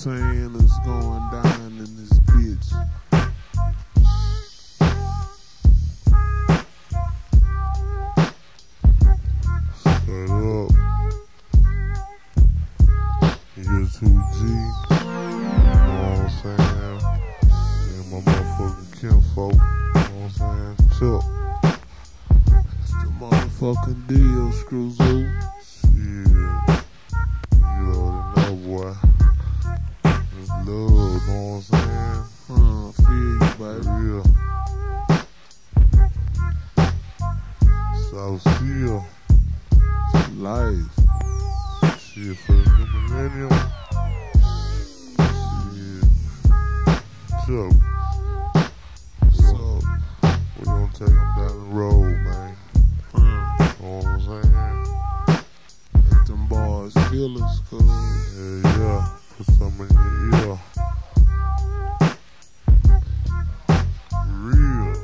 saying? It's going down in this bitch. Shut up. You're 2G. You know what I'm saying? And my motherfucking what I'm saying? The motherfucking deal, Screwzoo. Life. Shit, for the new millennium. Shit. Chuck, So, we gonna take them down the road, man. Hmm. huh, Know what I'm saying? let them bars kill us, cuz. Yeah, yeah. Put some in your ear. Real.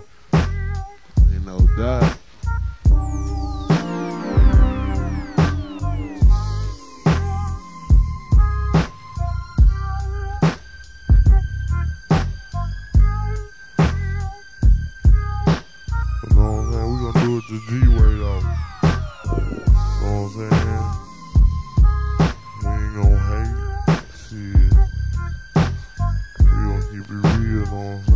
Ain't no doubt. the G way off. Know what I'm saying? We ain't gonna hate. Shit. We gonna keep it real, know what I'm saying?